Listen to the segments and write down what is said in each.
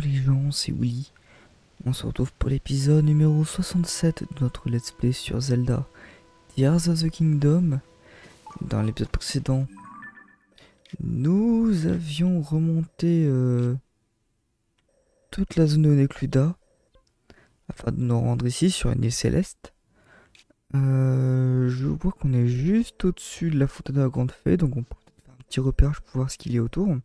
Les gens, c'est Willy. On se retrouve pour l'épisode numéro 67 de notre let's play sur Zelda Tears of the Kingdom. Dans l'épisode précédent, nous avions remonté euh, toute la zone de Necluda afin de nous rendre ici sur une île céleste. Euh, je vois qu'on est juste au-dessus de la fontaine de la Grande Fée, donc on peut faire un petit repérage pour voir ce qu'il y a autour.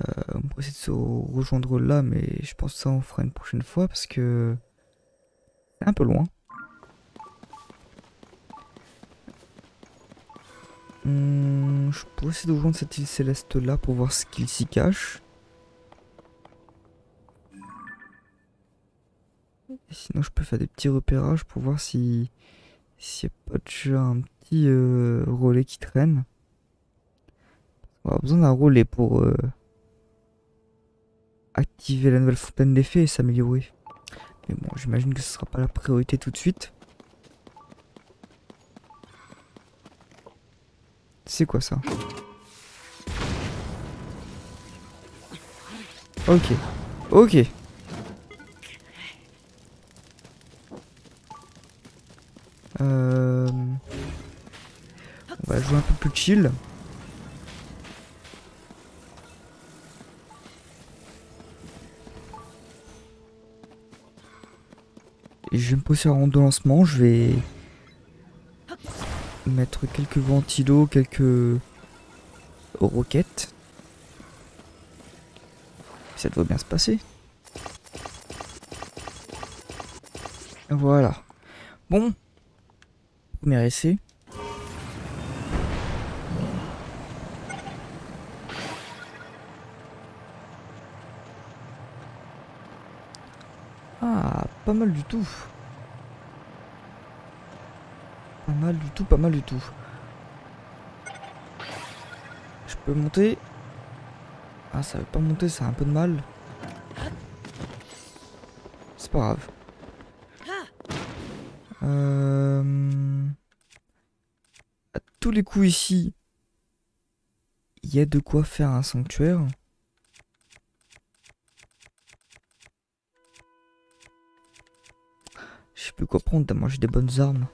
Euh, on pourrait essayer de se rejoindre là, mais je pense que ça on fera une prochaine fois parce que c'est un peu loin. Hum, je pourrais essayer de rejoindre cette île céleste là pour voir ce qu'il s'y cache. Sinon, je peux faire des petits repérages pour voir si s'il n'y a pas déjà un petit euh, relais qui traîne. On a besoin d'un relais pour euh, activer la nouvelle fontaine d'effet et s'améliorer. Mais bon, j'imagine que ce sera pas la priorité tout de suite. C'est quoi ça? Ok. Ok. Euh... On va jouer un peu plus chill. Je vais me poser rond de lancement. Je vais mettre quelques ventilos, quelques roquettes. Ça doit bien se passer. Voilà. Bon. Premier essai. Pas mal du tout. Pas mal du tout, pas mal du tout. Je peux monter. Ah, ça veut pas monter, ça a un peu de mal. C'est pas grave. Euh... À tous les coups ici, il y a de quoi faire un sanctuaire. Plus quoi prendre, tellement j'ai des bonnes armes.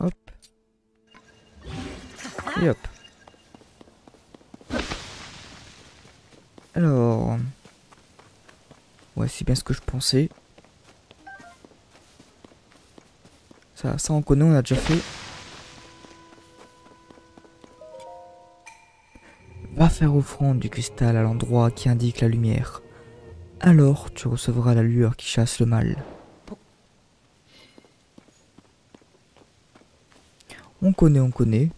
Hop. Alors... Ouais, c'est bien ce que je pensais. Ça, on connaît, on a déjà fait. Va faire offrande du cristal à l'endroit qui indique la lumière. Alors tu recevras la lueur qui chasse le mal. On connaît, on connaît.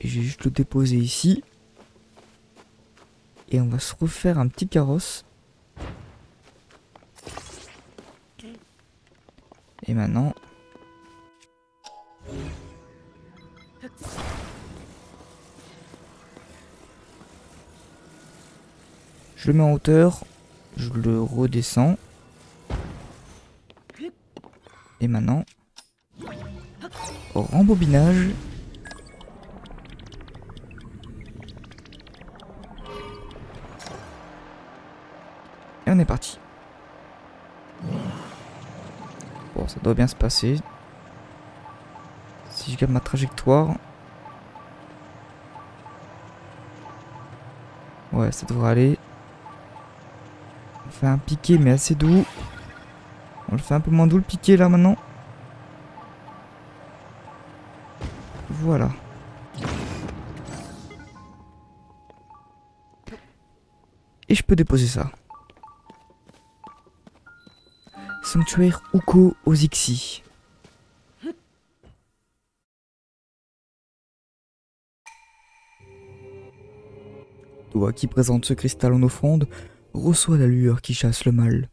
Et je vais juste le déposer ici. Et on va se refaire un petit carrosse. Maintenant... Je le mets en hauteur, je le redescends. Et maintenant, rembobinage. Ça doit bien se passer. Si je garde ma trajectoire. Ouais, ça devrait aller. On fait un piqué, mais assez doux. On le fait un peu moins doux le piqué là maintenant. Voilà. Et je peux déposer ça. Sanctuaire Uko Ozixi. Toi qui présente ce cristal en offrande, reçois la lueur qui chasse le mal.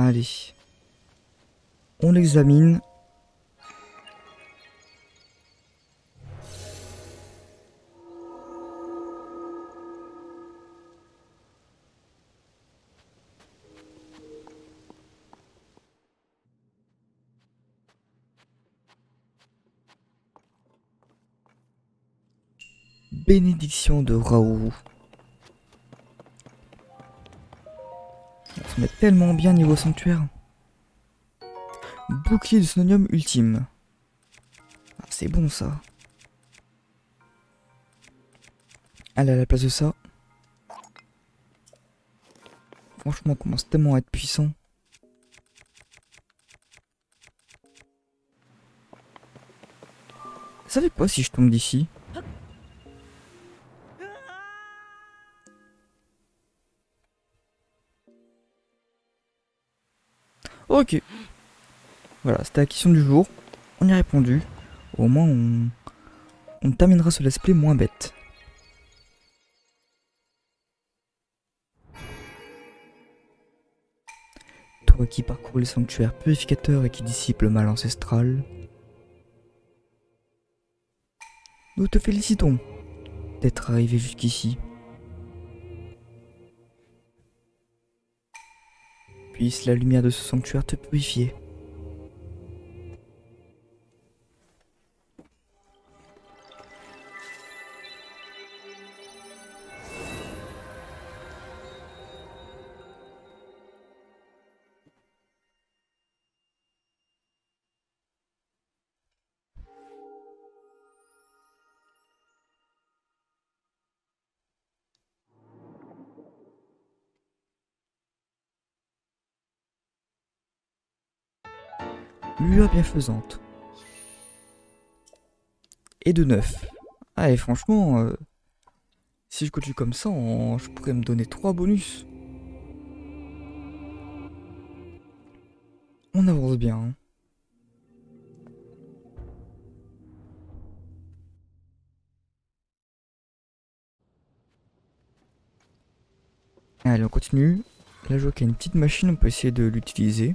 Allez. On l'examine. Bénédiction de Raoult. Met tellement bien niveau sanctuaire. Bouclier de sononium ultime. Ah, c'est bon ça. Allez, à la place de ça. Franchement, on commence tellement à être puissant. Fait quoi si je tombe d'ici? Ok. Voilà, c'était la question du jour. On y a répondu. Au moins, on, terminera ce let's play moins bête. Toi qui parcours les sanctuaires purificateurs et qui dissipe le mal ancestral, nous te félicitons d'être arrivé jusqu'ici. Puisse la lumière de ce sanctuaire te purifier. Bienfaisante. Et de neuf. Ah franchement, euh, si je continue comme ça, je pourrais me donner trois bonus. On avance bien. Hein. Allez, on continue. Là, je vois qu'il y a une petite machine, on peut essayer de l'utiliser.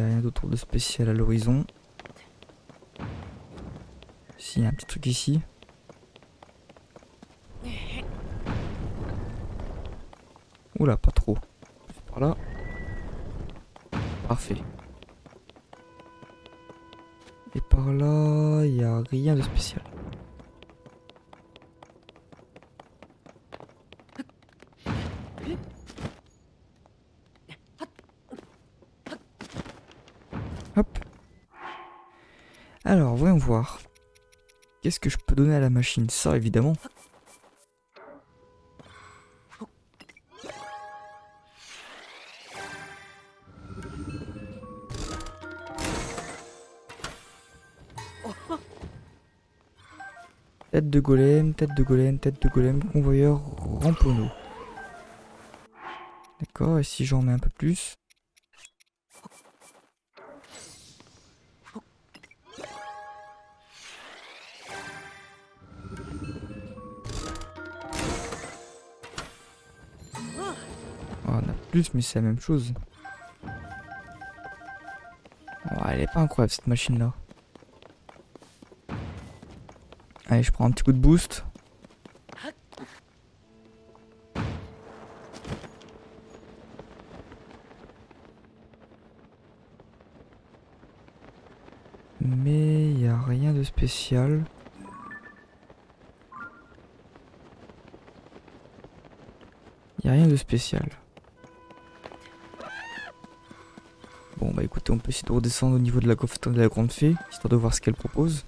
A rien d'autre de spécial à l'horizon. S'il y a un petit truc ici. Oula, pas trop. Par là. Parfait. Et par là, il n'y a rien de spécial. Alors, voyons voir. Qu'est-ce que je peux donner à la machine? Ça, évidemment. Tête de golem, tête de golem, tête de golem, convoyeur, ramponneau. D'accord, et si j'en mets un peu plus? Mais c'est la même chose. Oh, elle est pas incroyable cette machine là. Allez, je prends un petit coup de boost. Mais il n'y a rien de spécial. Il n'y a rien de spécial. On peut essayer de redescendre au niveau de la de la grande fée, histoire de voir ce qu'elle propose.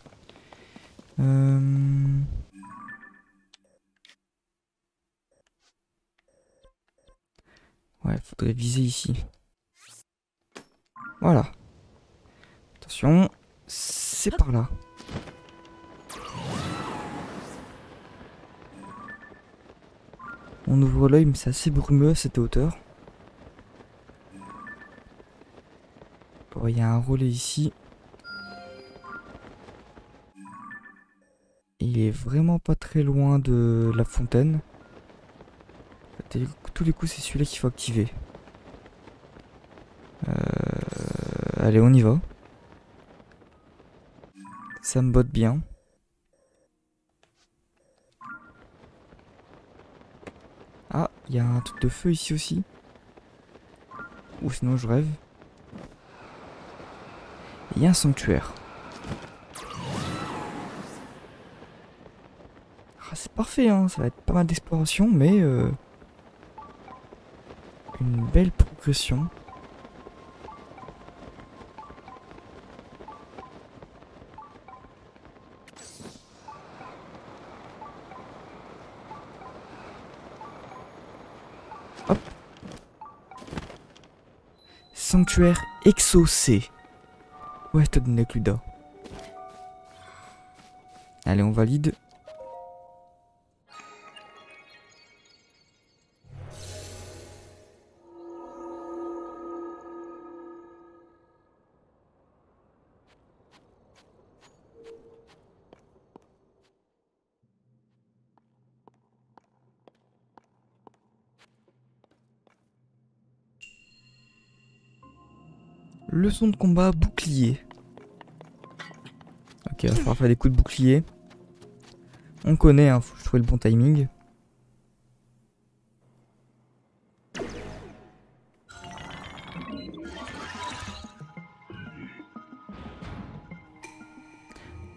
Euh... Ouais, faudrait viser ici. Voilà. Attention, c'est par là. On ouvre l'œil, mais c'est assez brumeux à cette hauteur. Il y a un relais ici. Il est vraiment pas très loin de la fontaine. Tous les coups, c'est celui-là qu'il faut activer. Euh, allez, on y va. Ça me botte bien. Ah, il y a un truc de feu ici aussi. Ou sinon je rêve. Il y a un sanctuaire. Ah, c'est parfait, hein. ça va être pas mal d'exploration, mais euh, une belle progression. Hop. Sanctuaire exaucé. Ouais, je te donne Cluda. Allez, on valide. Leçon de combat, bouclier. Ok, il va faire des coups de bouclier. On connaît, hein, faut trouver le bon timing.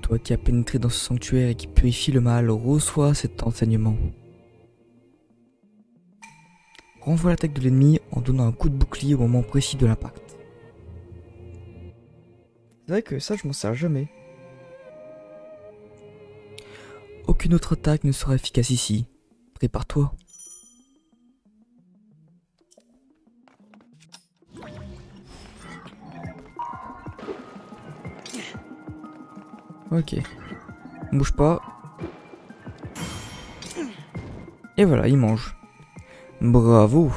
Toi qui as pénétré dans ce sanctuaire et qui purifie le mal, reçois cet enseignement. Renvoie l'attaque de l'ennemi en donnant un coup de bouclier au moment précis de l'impact. C'est vrai que ça, je m'en sers jamais. Aucune autre attaque ne sera efficace ici. Prépare-toi. Ok. On bouge pas. Et voilà, il mange. Bravo.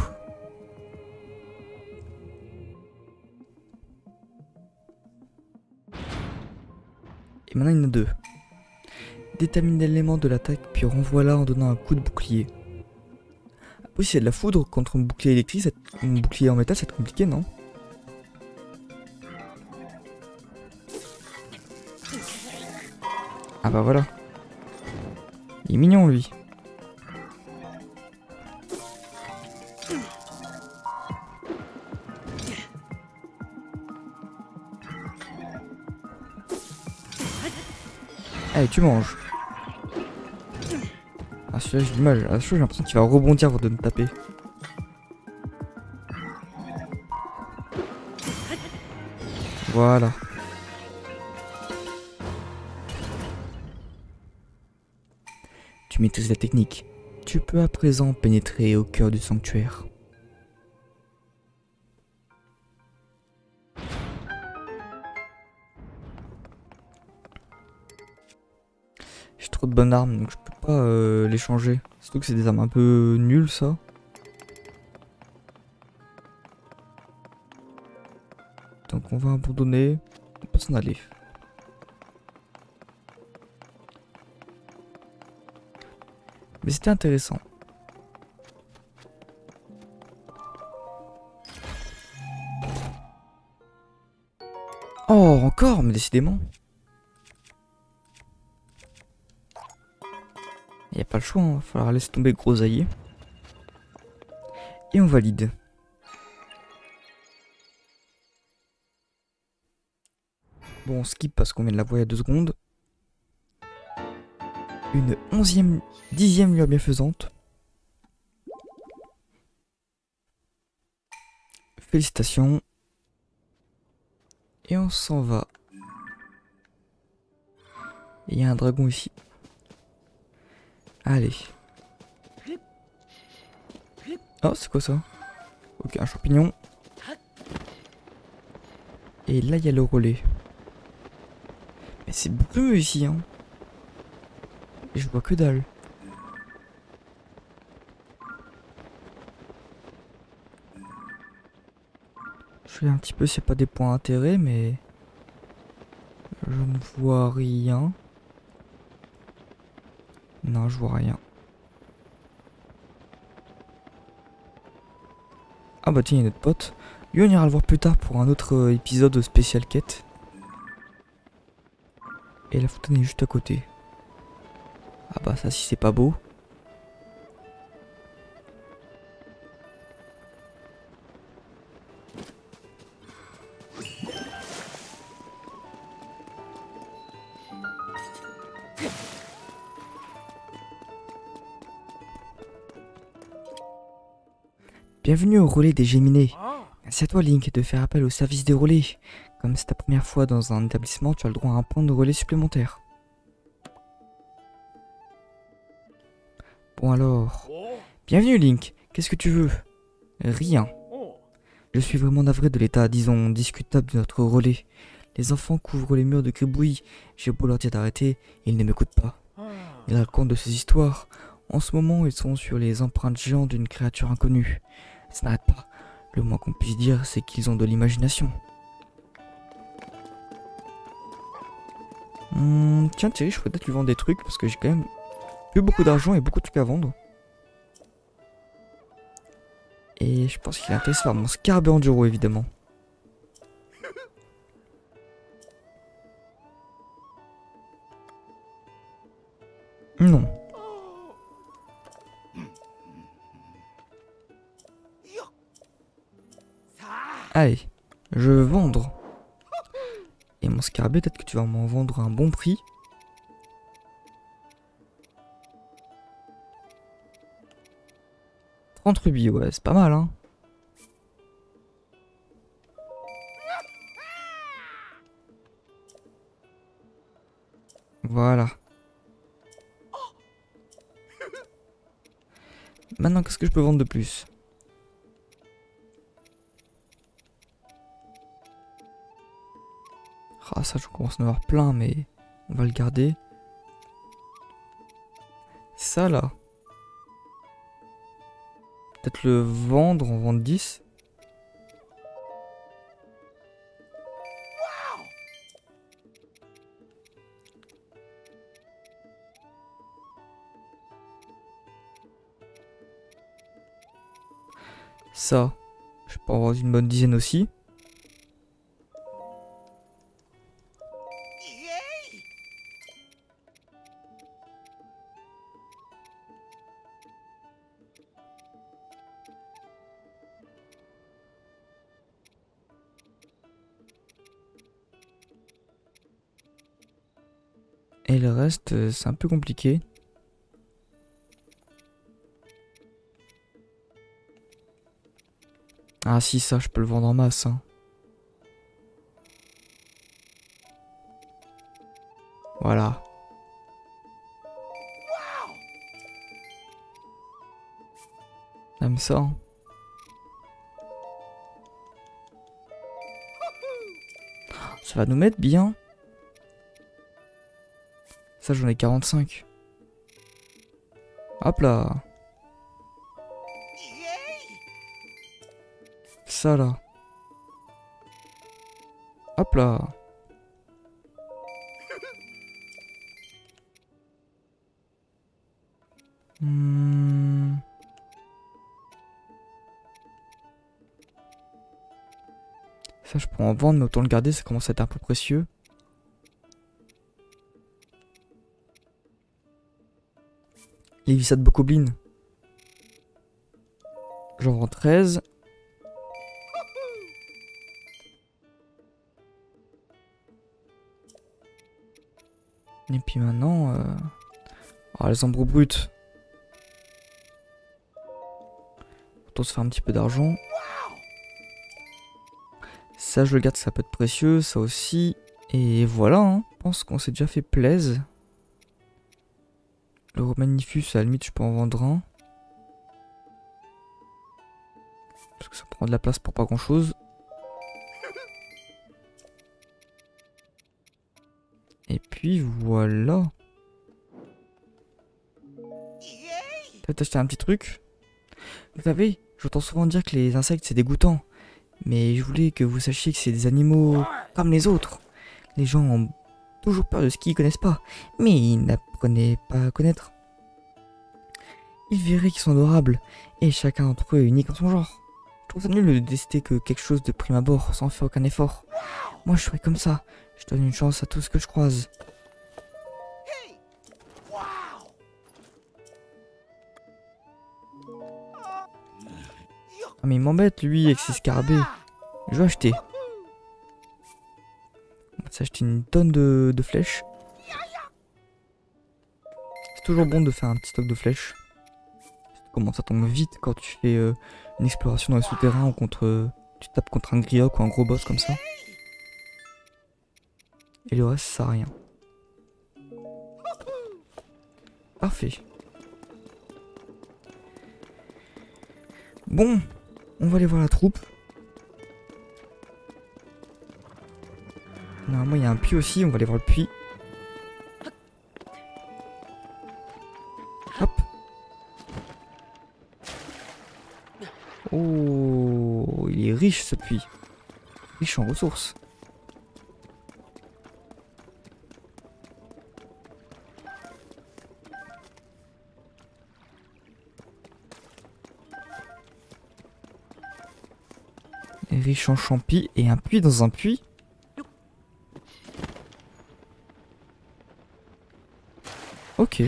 Maintenant il y en a deux. Détermine l'élément de l'attaque puis renvoie-la en donnant un coup de bouclier. Après si c'est de la foudre contre un bouclier électrique, un bouclier en métal, c'est compliqué non? Ah bah voilà. Il est mignon lui. Tu manges. Ah, celui-là, j'ai l'image. Ah, j'ai l'impression qu'il va rebondir avant de me taper. Voilà. Tu maîtrises la technique. Tu peux à présent pénétrer au cœur du sanctuaire. Bonnes armes, donc je peux pas euh, les changer. Surtout que c'est des armes un peu nulles, ça. Donc on va abandonner. On peut s'en aller. Mais c'était intéressant. Oh, encore, mais décidément. Pas le choix, il hein. va falloir laisser tomber grosailler. Et on valide. Bon, on skip parce qu'on vient de la voir il y a deux secondes. Une onzième, dixième lueur bienfaisante. Félicitations. Et on s'en va. Il y a un dragon ici. Allez. Oh, c'est quoi ça? Ok, un champignon. Et là, il y a le relais. Mais c'est brumeux ici, hein. Et je vois que dalle. Je vais un petit peu, c'est pas des points d'intérêt, mais... Je ne vois rien. Non, je vois rien. Ah bah tiens, il y a notre pote. Lui, on ira le voir plus tard pour un autre euh, épisode spécial quête. Et la fontaine est juste à côté. Ah bah ça, si c'est pas beau. Bienvenue au relais des Géminés. C'est à toi Link de faire appel au service des relais. Comme c'est ta première fois dans un établissement, tu as le droit à un point de relais supplémentaire. Bon alors. Bienvenue Link, qu'est-ce que tu veux? Rien. Je suis vraiment navré de l'état, disons, discutable de notre relais. Les enfants couvrent les murs de gribouillis. J'ai beau leur dire d'arrêter, ils ne m'écoutent pas. Ils racontent de ces histoires. En ce moment, ils sont sur les empreintes géantes d'une créature inconnue ça n'arrête pas. Le moins qu'on puisse dire, c'est qu'ils ont de l'imagination. Hmm, tiens Thierry, je pourrais peut-être lui vendre des trucs parce que j'ai quand même plus beaucoup d'argent et beaucoup de trucs à vendre. Et je pense qu'il est intéressé par mon Scarbe Enduro évidemment. Peut-être que tu vas m'en vendre un bon prix. « 30 rubis, ouais, c'est pas mal, hein. Voilà. Maintenant, qu'est-ce que je peux vendre de plus? Ah ça je commence à en avoir plein mais on va le garder. Ça là. Peut-être le vendre, en vendre 10. Ça, je peux en vendre une bonne dizaine aussi. Euh, c'est un peu compliqué. Ah si, ça, je peux le vendre en masse. Hein. Voilà. Ça. Ça va nous mettre bien. Ça, j'en ai 45. Hop là. Ça là. Hop là. Hmm. Ça, je peux en vendre, mais autant le garder, ça commence à être un peu précieux. Les vissades bokoblin. J'en vends 13. Et puis maintenant... Euh... Oh, les embrouilles brutes. Autant se faire un petit peu d'argent. Ça, je le garde, ça peut être précieux. Ça aussi. Et voilà, hein. je pense qu'on s'est déjà fait plaisir. Le Romanifus, à la limite, je peux en vendre un. Parce que ça prend de la place pour pas grand chose. Et puis voilà. Peut-être acheter un petit truc. Vous savez, j'entends souvent dire que les insectes c'est dégoûtant. Mais je voulais que vous sachiez que c'est des animaux comme les autres. Les gens ont toujours peur de ce qu'ils connaissent pas. Mais ils n'apprenaient pas connaître. Ils verraient qu'ils sont adorables, et chacun d'entre eux est unique en son genre. Je trouve ça nul de détester que quelque chose de prime abord sans faire aucun effort. Moi je serais comme ça, je donne une chance à tout ce que je croise. Ah mais il m'embête lui avec ses scarabées. Je vais acheter. On va s'acheter une tonne de flèches. Toujours bon de faire un petit stock de flèches. Comment ça tombe vite quand tu fais euh, une exploration dans les souterrains ou contre. tu tapes contre un grioc ou un gros boss comme ça. Et le reste, ça sert à rien. Parfait. Bon, on va aller voir la troupe. Normalement, il y a un puits aussi, on va aller voir le puits. Oh, il est riche ce puits. Riche en ressources. riche en champi et un puits dans un puits. Ok.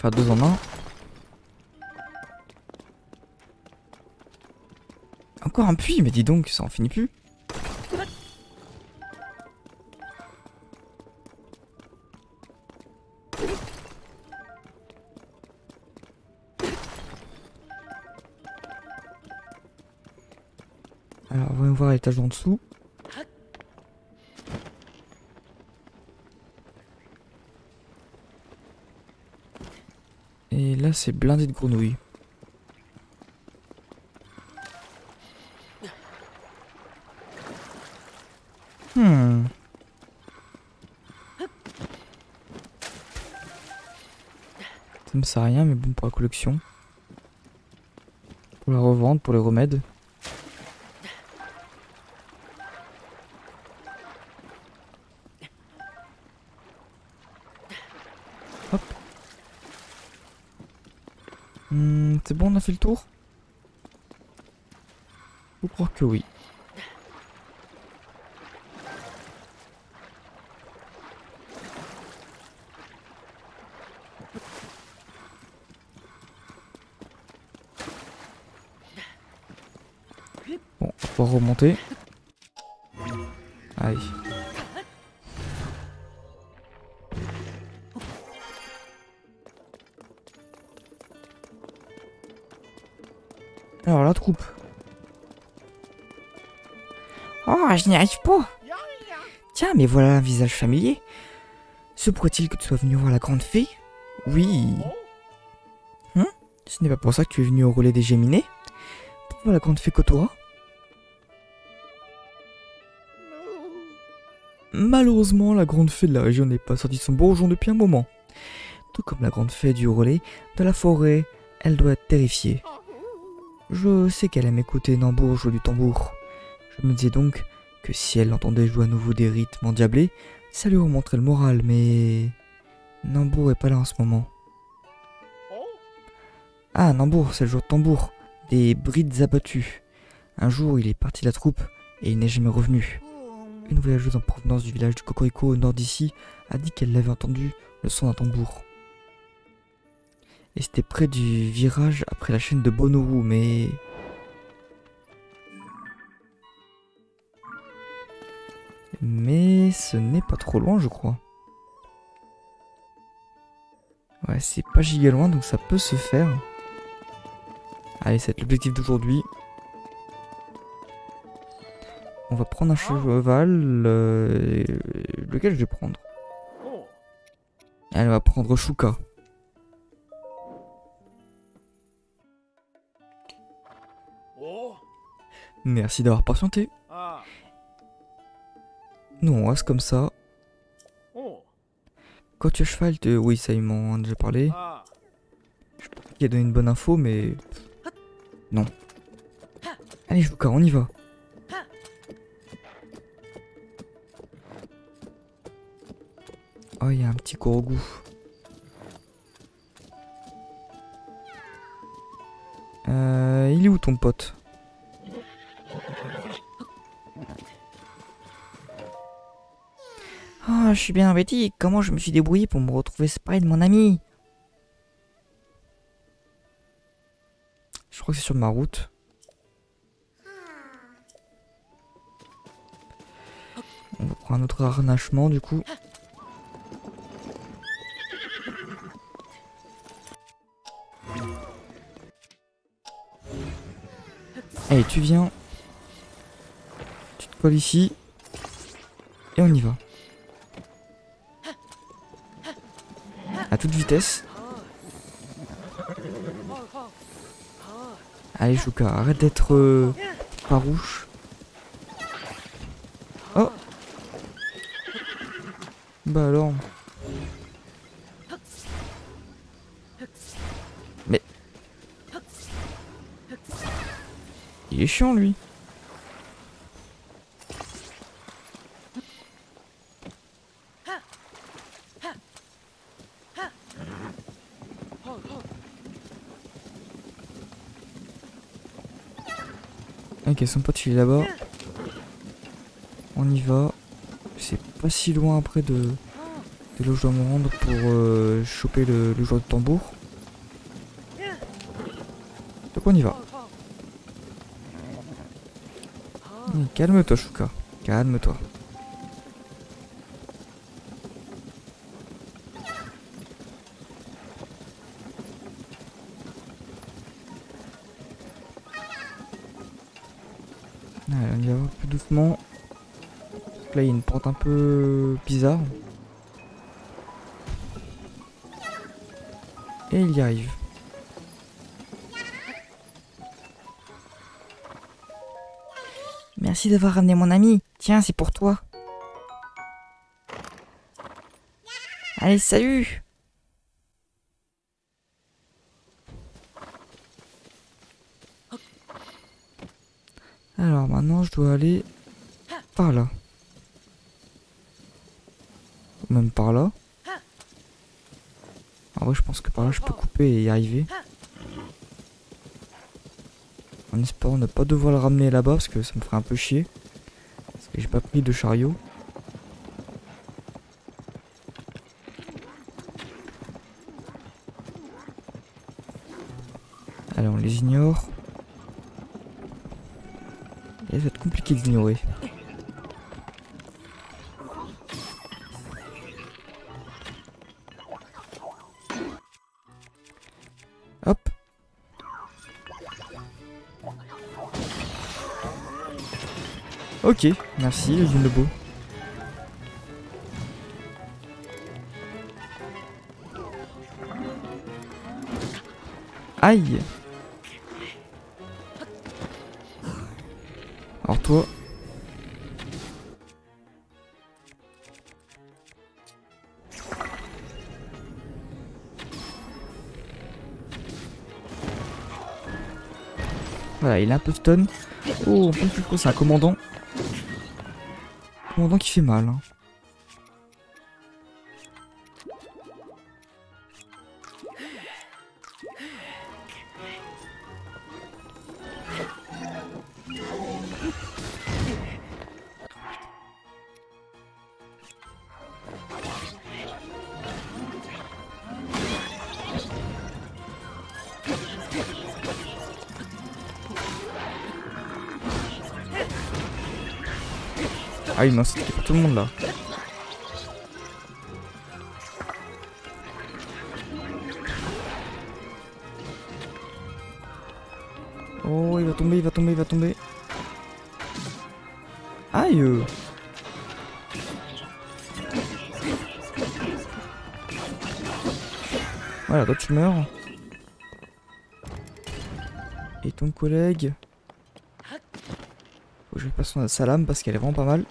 Faire deux en un. Encore un puits, mais dis donc, ça en finit plus. Alors, voyons voir l'étage en dessous. Et c'est blindé de grenouilles. Hmm. Ça me sert à rien, mais bon pour la collection. Pour la revente, pour les remèdes. Hmm, c'est bon, on a fait le tour Vous croire que oui. Bon, on va remonter. Je n'y arrive pas. Tiens, mais voilà un visage familier. Se pourrait-il que tu sois venu voir la grande fée Oui. Hein? Ce n'est pas pour ça que tu es venu au relais des Géminés Pour voir la grande fée Kotora Malheureusement, la grande fée de la région n'est pas sortie de son bourgeon depuis un moment. Tout comme la grande fée du relais de la forêt, elle doit être terrifiée. Je sais qu'elle aime écouter Nambour jouer du tambour. Je me disais donc que si elle entendait jouer à nouveau des rythmes endiablés, ça lui remonterait le moral, mais... Nambour est pas là en ce moment. Ah, Nambour, c'est le jour de tambour. Des brides abattues. Un jour, il est parti de la troupe et il n'est jamais revenu. Une voyageuse en provenance du village de Cocorico au nord d'ici a dit qu'elle l'avait entendu le son d'un tambour. Et c'était près du virage après la chaîne de Bonoru, mais... Mais ce n'est pas trop loin, je crois. Ouais, c'est pas giga loin, donc ça peut se faire. Allez, c'est l'objectif d'aujourd'hui. On va prendre un cheval. Euh, lequel je vais prendre? Allez, on va prendre Shuka. Merci d'avoir patienté. Nous, on reste comme ça. Quand tu as cheval, te... oui, ça, ils m'en ont déjà parlé. Ah. Qui a donné une bonne info, mais. Non. Allez, Jouka, on y va. Oh, il y a un petit gourou. Euh, il est où ton pote? Je suis bien embêté. Comment je me suis débrouillé pour me retrouver séparé de mon ami? Je crois que c'est sur ma route. On va prendre un autre harnachement du coup. Allez, tu viens. Tu te colles ici. Et on y va. Toute vitesse. Allez, Chouka, arrête d'être euh, farouche. Oh Bah alors. Mais. Il est chiant, lui. Ok, son pote il est là-bas. On y va. C'est pas si loin après de, de là où je dois me rendre pour euh, choper le, le joueur de tambour. Donc on y va. Calme-toi, Chouka. Calme-toi. Peu bizarre. Et il y arrive. Merci d'avoir ramené mon ami. Tiens, c'est pour toi. Allez, salut Alors maintenant, je dois aller par là. Ou Même par là. En vrai, je pense que par et y arriver. En espérant ne pas devoir le ramener là-bas parce que ça me ferait un peu chier. Parce que j'ai pas pris de chariot. Allez, on les ignore. Et ça va être compliqué de l'ignorer. Ok, merci le beau. Aïe Alors toi... Voilà, il est un peu stun. Oh, en plus, du coup, c'est un commandant. Qui fait mal. hein. Ah oui, non, c'était pour tout le monde là. Oh, il va tomber, il va tomber, il va tomber. Aïe. Voilà, toi tu meurs. Et ton collègue Faut que je passe sa lame parce qu'elle est vraiment pas mal.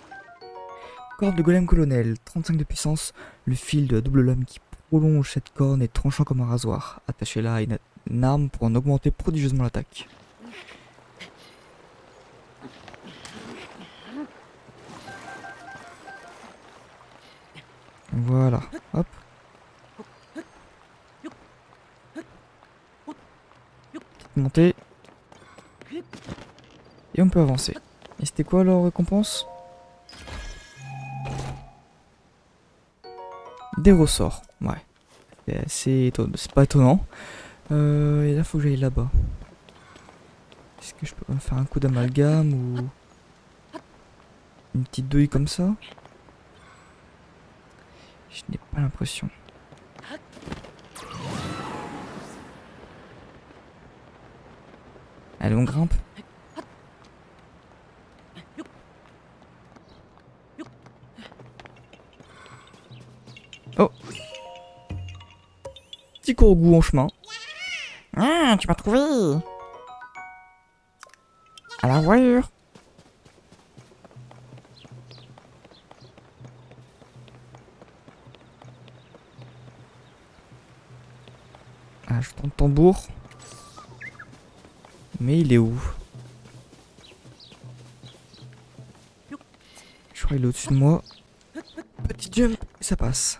Corde de golem colonel, 35 de puissance, le fil de double lame qui prolonge cette corne est tranchant comme un rasoir. Attachez-la à une, une arme pour en augmenter prodigieusement l'attaque. Voilà, hop. Montée. Et on peut avancer. Et c'était quoi leur récompense? Des ressorts, ouais. C'est pas étonnant. Euh, et là, faut que j'aille là-bas. Est-ce que je peux faire un coup d'amalgame ou... Une petite douille comme ça? Je n'ai pas l'impression. Allez, on grimpe. Petit goût en chemin. Ah, tu m'as trouvé À la voiture Ah, je tente tambour. Mais il est où? Je crois qu'il est au-dessus de moi. Petit jump, ça passe.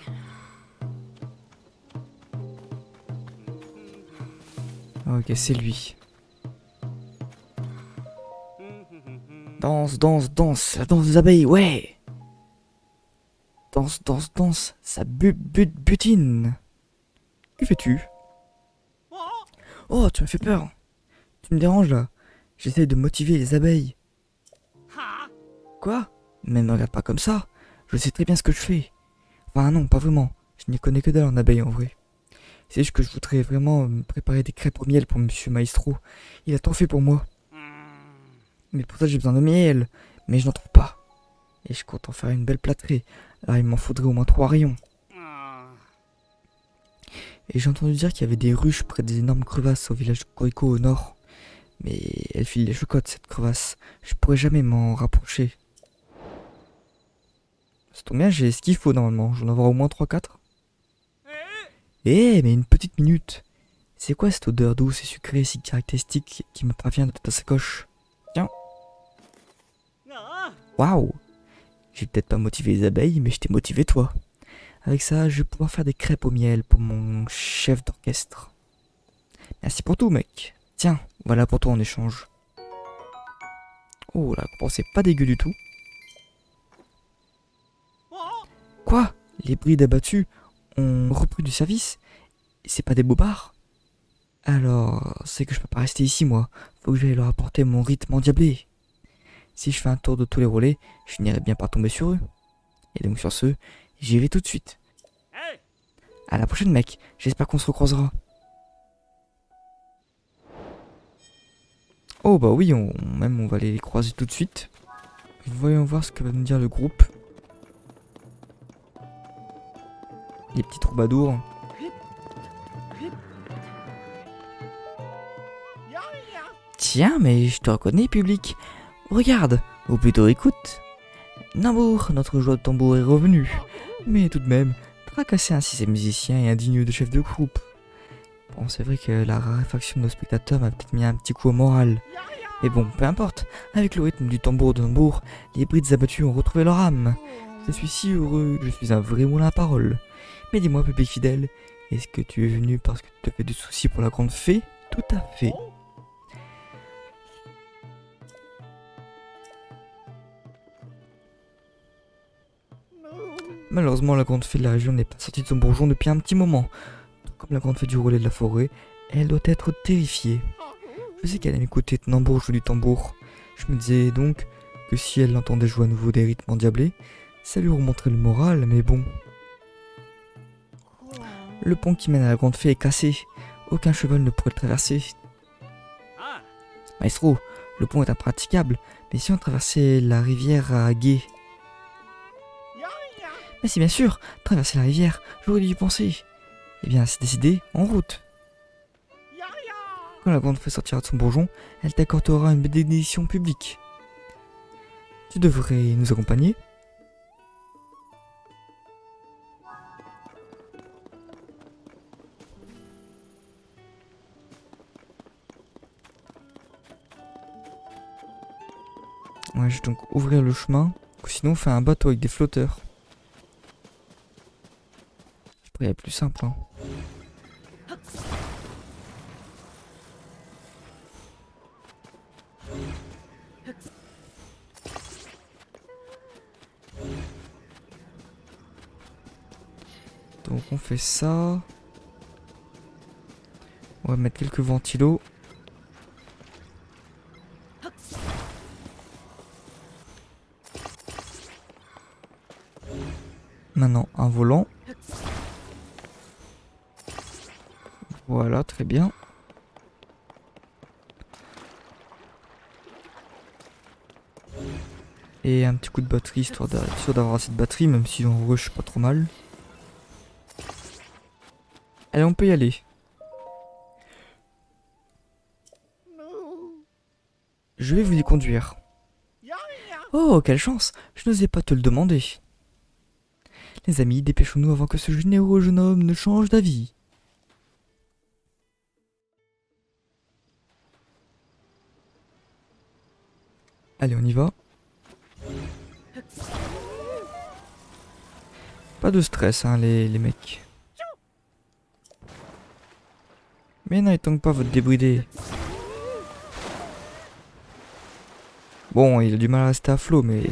Ok, c'est lui. Danse, danse, danse, la danse des abeilles, ouais Danse, danse, danse, ça but, but, butine Que fais-tu? Oh, tu m'as fait peur Tu me déranges là J'essaye de motiver les abeilles. Quoi? Mais ne regarde pas comme ça Je sais très bien ce que je fais. Enfin non, pas vraiment. Je n'y connais que dalle en abeilles en vrai. C'est juste que je voudrais vraiment me préparer des crêpes au miel pour Monsieur Maestro. Il a tant fait pour moi. Mais pour ça j'ai besoin de miel. Mais je n'en trouve pas. Et je compte en faire une belle plâtrée. Là il m'en faudrait au moins trois rayons. Et j'ai entendu dire qu'il y avait des ruches près des énormes crevasses au village de Corico au nord. Mais elle file les chocottes cette crevasse. Je pourrais jamais m'en rapprocher. Ça tombe bien, j'ai ce qu'il faut normalement. J'en avoir au moins 3-4. Eh, mais une petite minute. C'est quoi cette odeur douce et sucrée si caractéristique qui me parvient de ta sacoche? Tiens. Waouh J'ai peut-être pas motivé les abeilles, mais je t'ai motivé toi. Avec ça, je vais pouvoir faire des crêpes au miel pour mon chef d'orchestre. Merci pour tout, mec. Tiens, voilà pour toi en échange. Oh, la récompense est pas dégueu du tout? Quoi? Les brides abattues ont repris du service C'est pas des bobards Alors, c'est que je peux pas rester ici, moi. Faut que j'aille leur apporter mon rythme endiablé. Si je fais un tour de tous les relais, je finirai bien par tomber sur eux. Et donc sur ce, j'y vais tout de suite. À la prochaine, mec. J'espère qu'on se recroisera. Oh bah oui, on, même on va aller les croiser tout de suite. Voyons voir ce que va nous dire le groupe. Petits troubadours. Tiens, mais je te reconnais, public. Regarde, ou plutôt écoute. Nambour, notre joueur de tambour est revenu. Mais tout de même, tracasser ainsi ces musiciens est indigne de chef de groupe. Bon, c'est vrai que la raréfaction de nos spectateurs m'a peut-être mis un petit coup au moral. Mais bon, peu importe. Avec le rythme du tambour de Nambour, les brides abattues ont retrouvé leur âme. Je suis si heureux, je suis un vrai moulin à parole. Mais dis-moi, public fidèle, est-ce que tu es venu parce que tu te fais du souci pour la grande fée? Tout à fait. Malheureusement, la grande fée de la région n'est pas sortie de son bourgeon depuis un petit moment. Comme la grande fée du relais de la forêt, elle doit être terrifiée. Je sais qu'elle aime écouter Nambour jouer du tambour. Je me disais donc que si elle entendait jouer à nouveau des rythmes endiablés, ça lui remonterait le moral, mais bon. Le pont qui mène à la grande fée est cassé. Aucun cheval ne pourrait le traverser. Maestro, le pont est impraticable, mais si on traversait la rivière à gué Mais si, bien sûr, traverser la rivière, j'aurais dû y penser. Eh bien, c'est décidé, en route. Quand la grande fée sortira de son bourgeon, elle t'accordera une bénédiction publique. Tu devrais nous accompagner je vais donc ouvrir le chemin. Sinon, on fait un bateau avec des flotteurs. Je pourrais plus simple. Hein. Donc on fait ça. On va mettre quelques ventilos. Maintenant, un volant. Voilà, très bien. Et un petit coup de batterie, histoire d'avoir assez de batterie, même si on rush pas trop mal. Allez, on peut y aller. Je vais vous y conduire. Oh, quelle chance Je n'osais pas te le demander. Les amis, dépêchons-nous avant que ce généreux jeune homme ne change d'avis. Allez, on y va. Pas de stress, hein, les, les mecs. Mais non, il pas votre débridé. Bon, il a du mal à rester à flot, mais...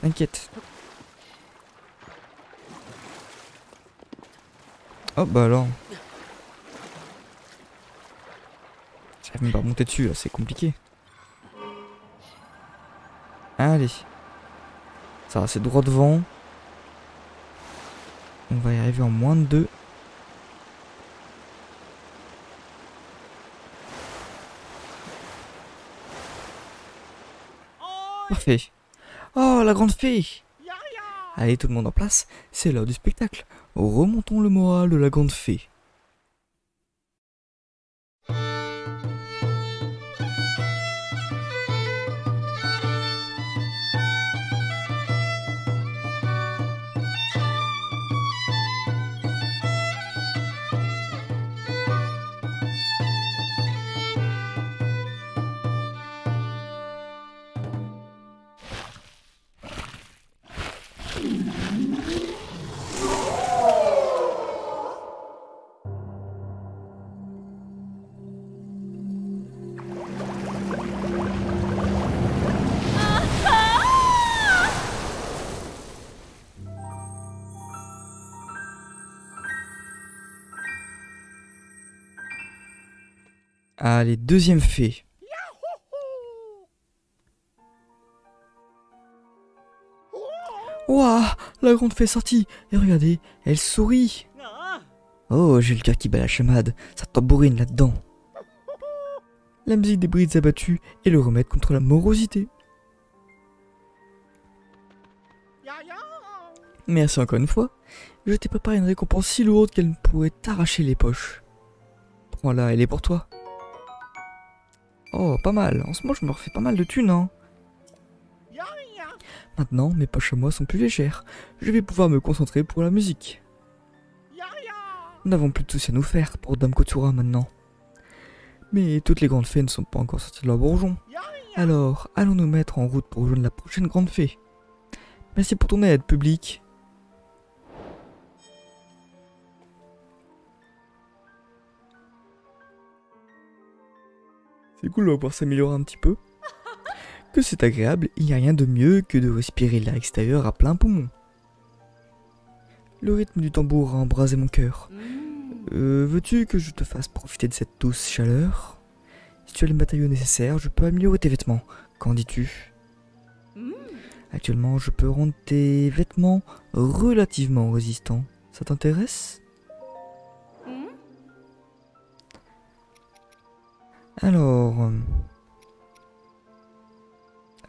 T'inquiète. Oh bah alors. J'arrive même pas à monter dessus c'est compliqué. Allez. Ça va, c'est droit devant. On va y arriver en moins de deux. Parfait. Oh, la grande fée Allez, tout le monde en place, c'est l'heure du spectacle. Remontons le moral de la grande fée. Allez, deuxième fée. Ouah, la grande fée est sortie. Et regardez, elle sourit. Oh, j'ai le cœur qui bat la chamade. Ça tambourine là-dedans. La musique des brides abattues et le remède contre la morosité. Merci encore une fois. Je t'ai préparé une récompense si lourde qu'elle ne pourrait t'arracher les poches. Voilà, elle est pour toi. Oh, pas mal. En ce moment, je me refais pas mal de thunes, hein. Maintenant, mes poches à moi sont plus légères. Je vais pouvoir me concentrer pour la musique. Nous n'avons plus de soucis à nous faire pour Dame Kotura maintenant. Mais toutes les grandes fées ne sont pas encore sorties de leur bourgeon. Alors, allons nous mettre en route pour rejoindre la prochaine grande fée. Merci pour ton aide, public. C'est cool, on va pouvoir s'améliorer un petit peu. Que c'est agréable, il n'y a rien de mieux que de respirer l'air extérieur à plein poumon. Le rythme du tambour a embrasé mon cœur. Euh, veux-tu que je te fasse profiter de cette douce chaleur? Si tu as les matériaux nécessaires, je peux améliorer tes vêtements. Qu'en dis-tu? Actuellement, je peux rendre tes vêtements relativement résistants. Ça t'intéresse? Alors... Euh,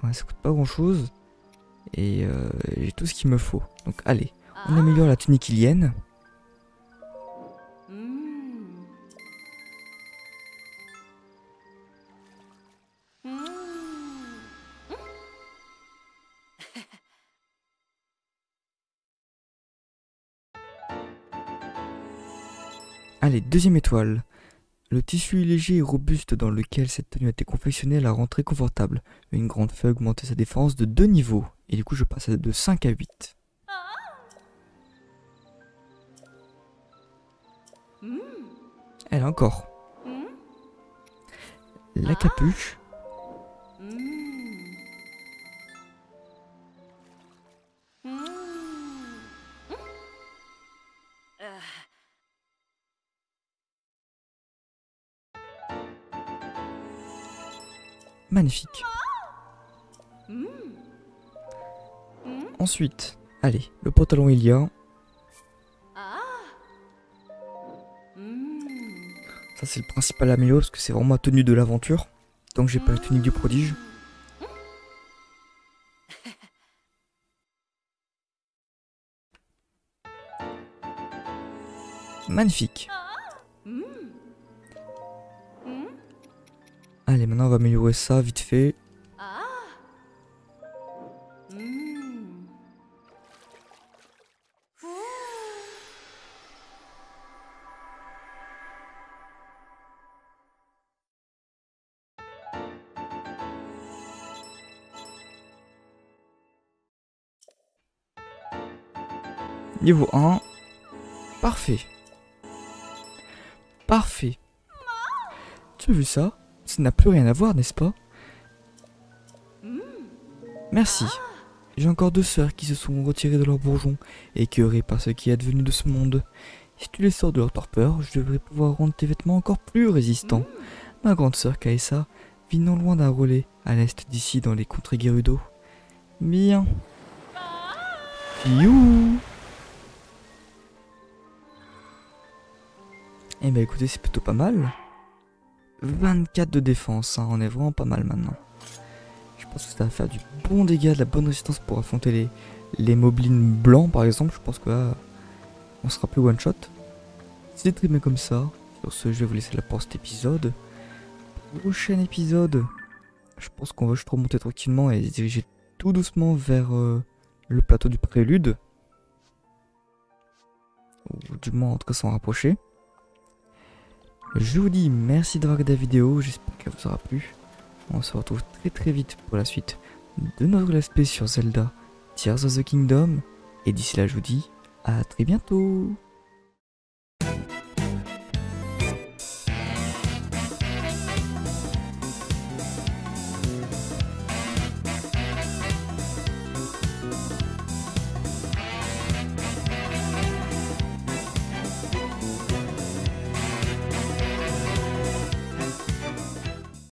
ouais, ça coûte pas grand-chose. Euh, et j'ai tout ce qu'il me faut. Donc allez, on ah. améliore la tunique ilienne. Hmm. Allez, deuxième étoile. Le tissu léger et robuste dans lequel cette tenue a été confectionnée la rend très confortable. Une grande feuille augmente sa défense de deux niveaux. Et du coup, je passe de 5 à 8. Elle a encore. La capuche. Magnifique. Ensuite, allez, le pantalon il y a. Ça c'est le principal amélioré parce que c'est vraiment ma tenue de l'aventure. Donc j'ai pas la tenue du prodige. Magnifique. On va améliorer ça vite fait. Niveau 1. Parfait. Parfait. Tu as vu ça? Ça n'a plus rien à voir, n'est-ce pas? Merci. J'ai encore deux sœurs qui se sont retirées de leur bourgeon et écœurées par ce qui est advenu de ce monde. Si tu les sors de leur torpeur, je devrais pouvoir rendre tes vêtements encore plus résistants. Ma grande sœur Kaessa vit non loin d'un relais, à l'est d'ici dans les contrées Gerudo. Bien. You Eh bah écoutez, c'est plutôt pas mal. 24 de défense, hein, on est vraiment pas mal maintenant. Je pense que ça va faire du bon dégât, de la bonne résistance pour affronter les, les moblins blancs par exemple. Je pense que là, on sera plus one shot. C'est bien comme ça. Sur ce, je vais vous laisser là pour cet épisode. Prochain épisode, je pense qu'on va juste remonter tranquillement et se diriger tout doucement vers euh, le plateau du prélude. Ou du moins, en tout cas, s'en rapprocher. Je vous dis merci d'avoir regardé la vidéo, j'espère qu'elle vous aura plu. On se retrouve très très vite pour la suite de notre play sur Zelda Tears of the Kingdom. Et d'ici là, je vous dis à très bientôt